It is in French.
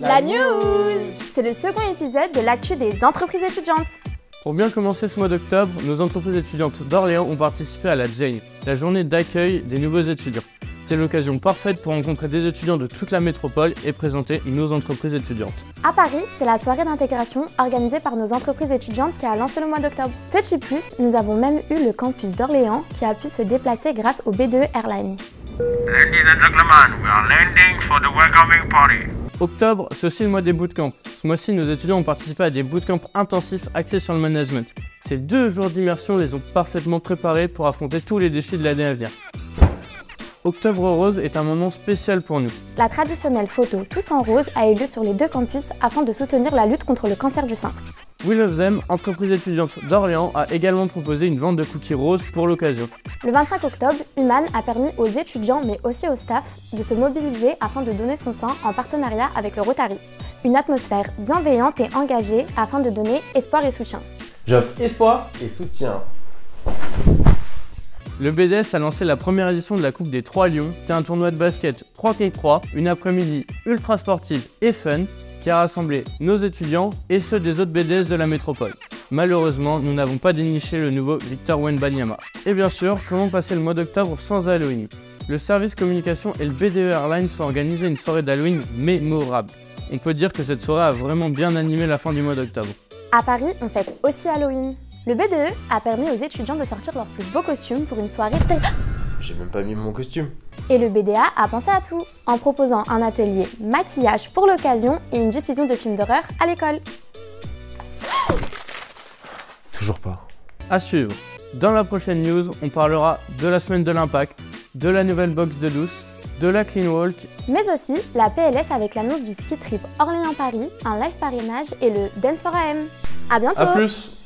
La news C'est le second épisode de l'actu des entreprises étudiantes. Pour bien commencer ce mois d'octobre, nos entreprises étudiantes d'Orléans ont participé à la Jane, la journée d'accueil des nouveaux étudiants. C'est l'occasion parfaite pour rencontrer des étudiants de toute la métropole et présenter nos entreprises étudiantes. À Paris, c'est la soirée d'intégration organisée par nos entreprises étudiantes qui a lancé le mois d'octobre. Petit plus, nous avons même eu le campus d'Orléans qui a pu se déplacer grâce au B2 Airlines. Ladies and gentlemen, we are landing for the welcoming party. Octobre, c'est aussi le mois des bootcamps. Ce mois-ci, nos étudiants ont participé à des bootcamps intensifs axés sur le management. Ces deux jours d'immersion les ont parfaitement préparés pour affronter tous les défis de l'année à venir. Octobre Rose est un moment spécial pour nous. La traditionnelle photo Tous en rose a eu lieu sur les deux campus afin de soutenir la lutte contre le cancer du sein. We Love Them, entreprise étudiante d'Orléans, a également proposé une vente de cookies roses pour l'occasion. Le 25 octobre, Human a permis aux étudiants mais aussi au staff de se mobiliser afin de donner son sein en partenariat avec le Rotary. Une atmosphère bienveillante et engagée afin de donner espoir et soutien. J'offre espoir et soutien. Le BDS a lancé la première édition de la Coupe des Trois Lions, qui est un tournoi de basket 3 contre 3, une après-midi ultra sportive et fun, qui a rassemblé nos étudiants et ceux des autres BDS de la métropole. Malheureusement, nous n'avons pas déniché le nouveau Victor Wenbanyama. Et bien sûr, comment passer le mois d'octobre sans Halloween? Le service communication et le BDE Airlines ont organisé une soirée d'Halloween mémorable. On peut dire que cette soirée a vraiment bien animé la fin du mois d'octobre. À Paris, on fête aussi Halloween. Le BDE a permis aux étudiants de sortir leurs plus beaux costumes pour une soirée très... J'ai même pas mis mon costume. Et le BDA a pensé à tout, en proposant un atelier maquillage pour l'occasion et une diffusion de films d'horreur à l'école. Toujours pas. À suivre. Dans la prochaine news, on parlera de la semaine de l'impact, de la nouvelle box de douce, de la clean walk, Mais aussi la PLS avec l'annonce du ski trip Orléans-Paris, un live parrainage et le Dance for AM. À bientôt A plus